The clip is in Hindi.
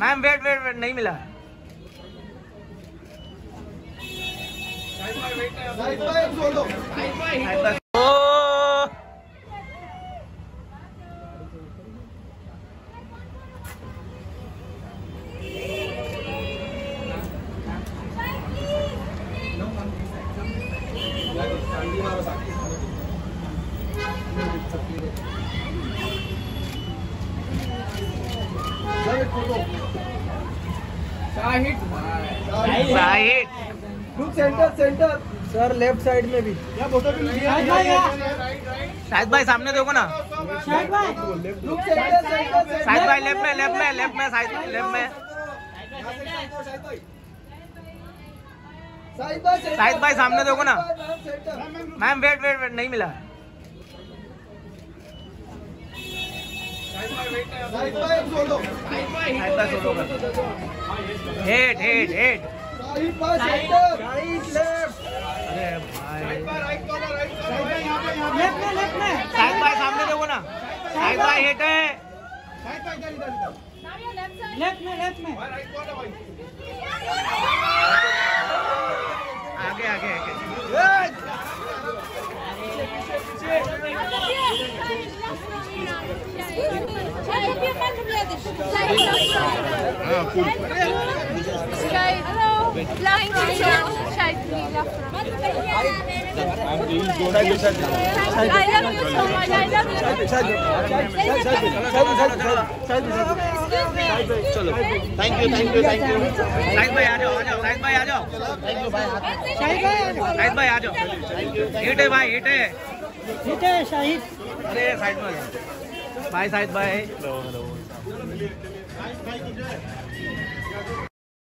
मैम वेट वेट वेट नहीं मिला। ओ! Sahid centre centre sir left side में भी शाहिद भाई सामने देखो ना शाहिद शाहिद भाई लेफ़्ट में लेफ़्ट में लेफ़्ट में शाहिद लेफ़्ट में शाहिद भाई सामने देखो ना मैम वेट वेट वेट नहीं मिला शाहिद भाई सोलो कर हेड हेड हेड अरे भाई शाहिद भाई सामने देखो ना। साइड बाय हेड है। लेफ़्ट में लेफ़्ट में। चलो thank you thank you thank you Shahid भाई आ जाओ आ जाओ शाहिद भाई आ जाओ शाहिद भाई आ जाओ हिट है भाई हिट है ठीक है शाहिद अरे साइड में बाय साहिद बाय हेलो